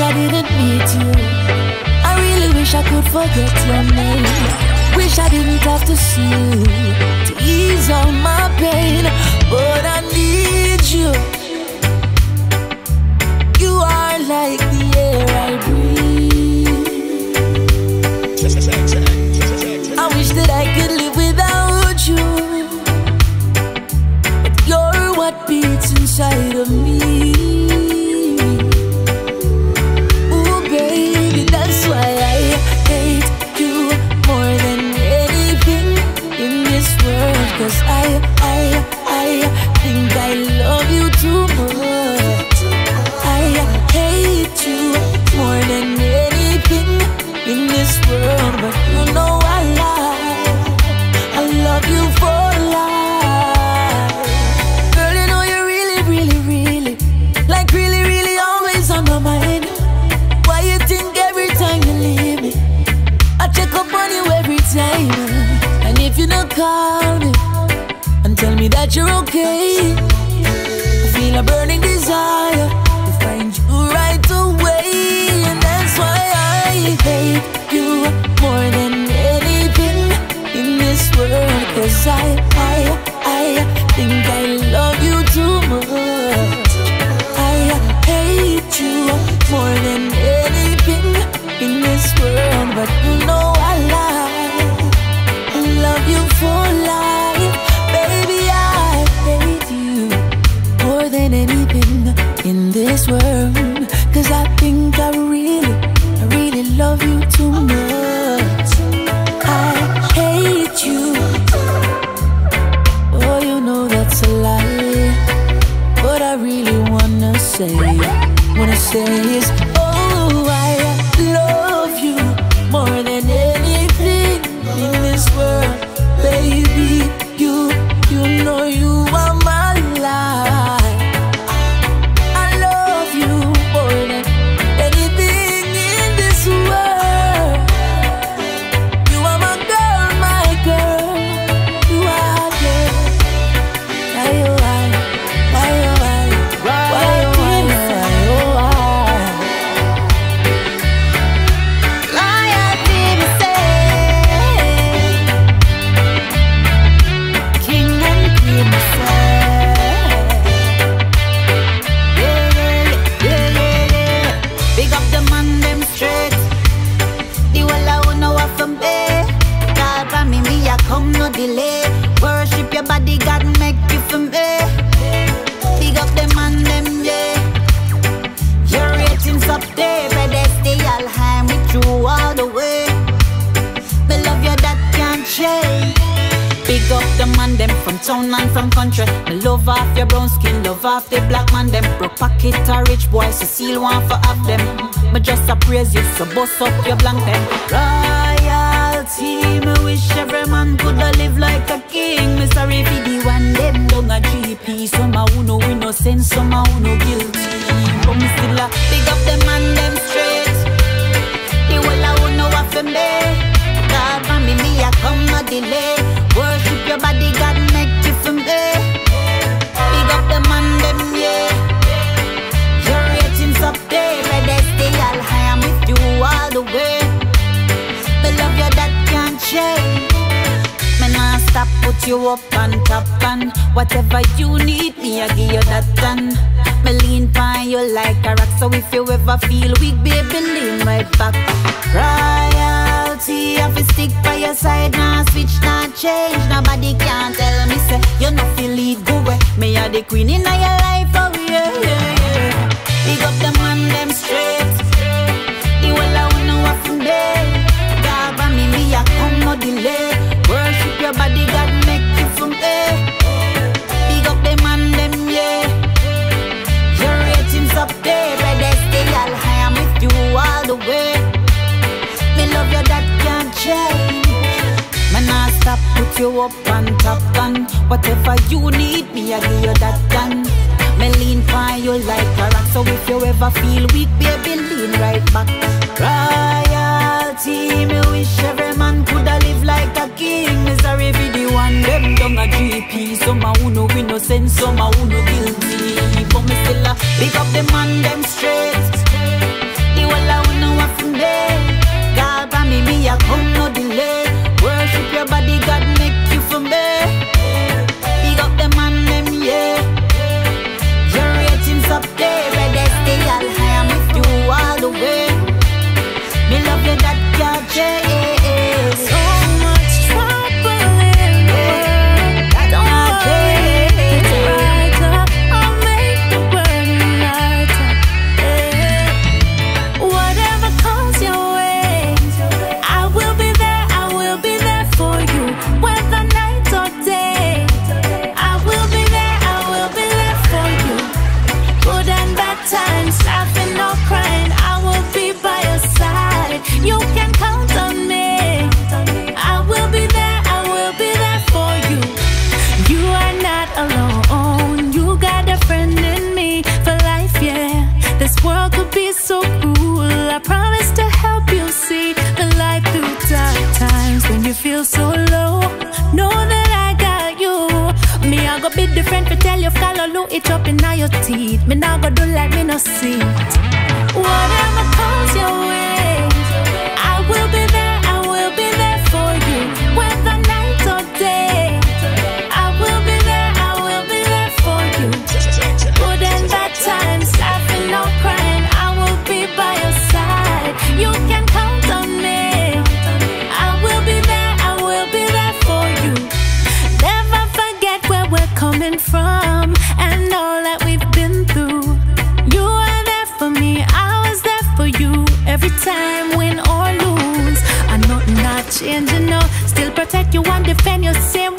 wish I didn't meet you. I really wish I could forget your name. Wish I didn't have to see you to ease all my pain. But I need you. You are like baby. Pedestal high with you all the way. Me love you, that can't change. Big up the man them from town and from country. Me love off your brown skin, love off the black man them. Broke pocket a rich boy, seal one for half them. Me just a praise you, so bust up your blank them. Royalty, me wish every man coulda live like a king. Me sorry for the one them down a GP. Some a who no innocent, some a who no guilty. You up on top and whatever you need, me I give you that done. Me lean by you like a rock, so if you ever feel weak, baby, lean right back. Royalty, I fi stick by your side, nah switch, nah change. Nobody can tell me say you no feel lead go away. Me a the queen in your life, oh yeah, yeah, yeah. Big up the man, them straight. The whole I wanna walk from there. God, me, me a come no delay. Up on top and whatever you need, me I give you that done. Me lean by you like a rock, so if you ever feel weak, baby, lean right back. Royalty, me wish every man coulda live like a king. Misery for the one them down a GP. Some a who no some who no sense, But me a it up in your teeth. Me now go do like me no see. you and defend yourself.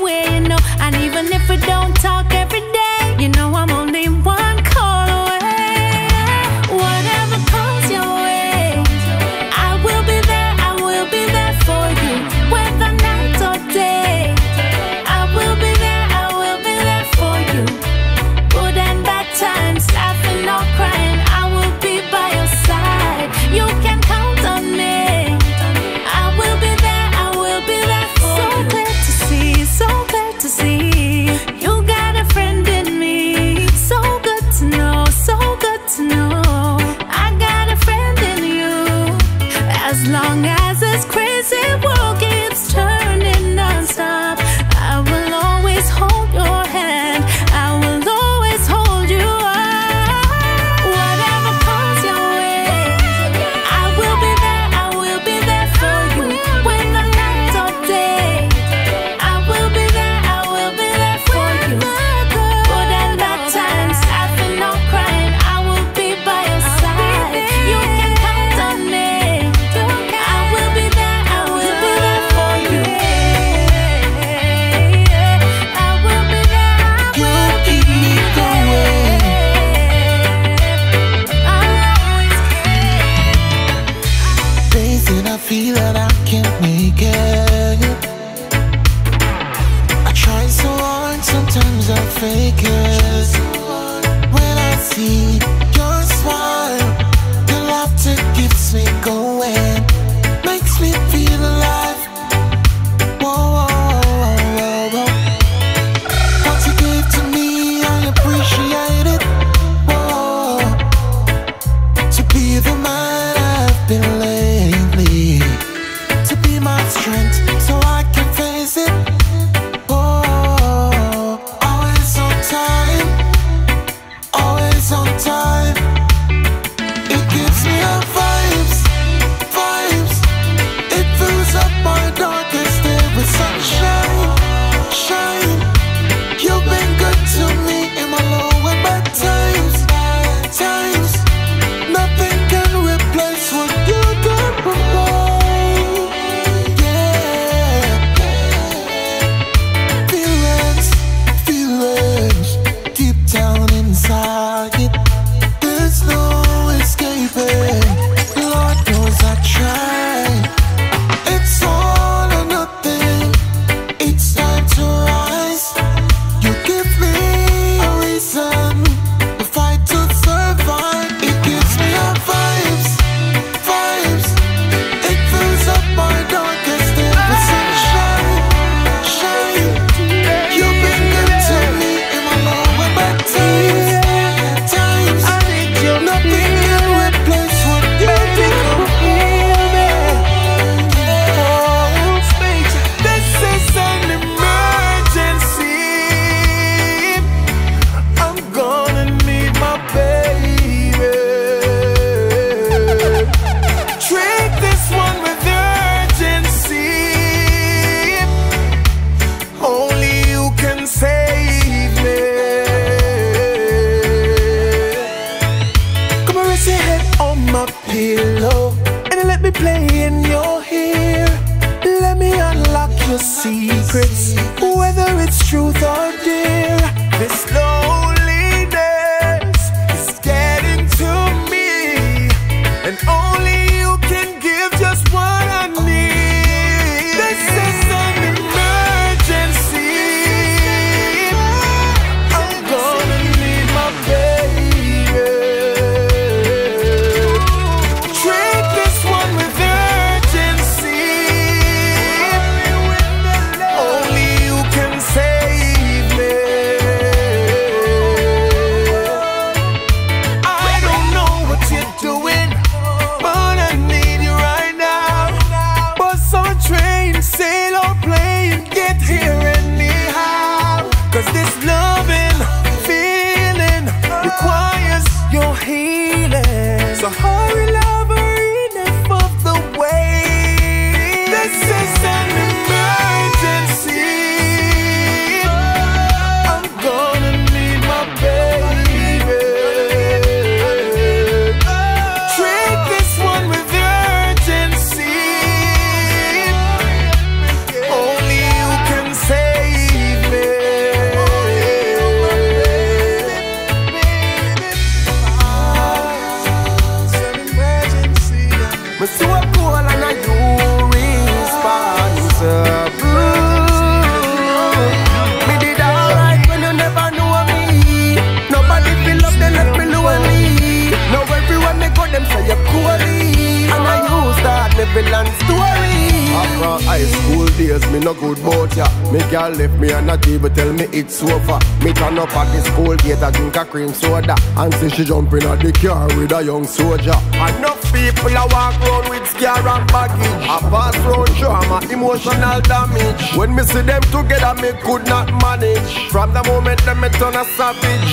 Villain story. After high school days, me no good bout ya. Me girl left me on a table, tell me it's over. Me turn up at the school gate, I drink a cream soda. And see she jumping at the car with a young soldier. Enough people a walk round with scare and baggage. A pass round trauma, emotional damage. When me see them together, me could not manage. From the moment them me turn a savage.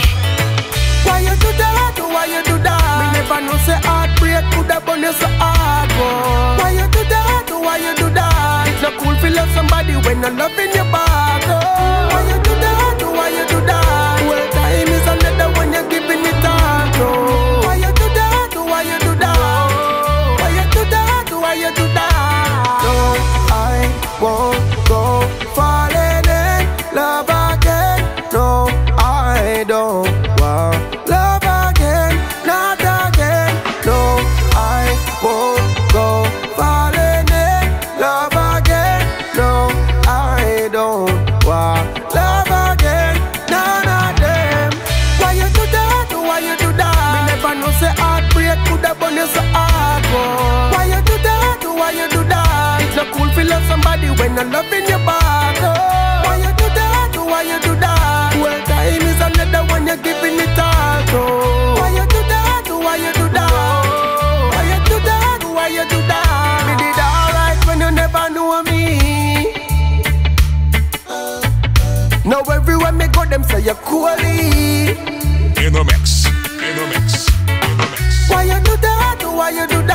Why you do that? Why you do that? Never know say heartbreak could have you so hard. boy. Why you do that? Why you do that? It's not cool to love somebody when you're loving your back. Oh. Why you do that? Why you do that? Well, time is another when you're giving it all. Oh. Why you do that? Why you do that? Why you do that? Why you do that? No, I won't cool to love somebody when you're loving your back. Oh. Why you do that? Why you do that? Well, time is another one you're giving it all. to. Why you do that? Why you do that? Why you do that? Why you do that? Me did alright when you never knew me. Now everywhere me go, them say you're coolly. In the mix. In the mix. In the mix. Why you do that? Why you do? Why you do that? Why you do that?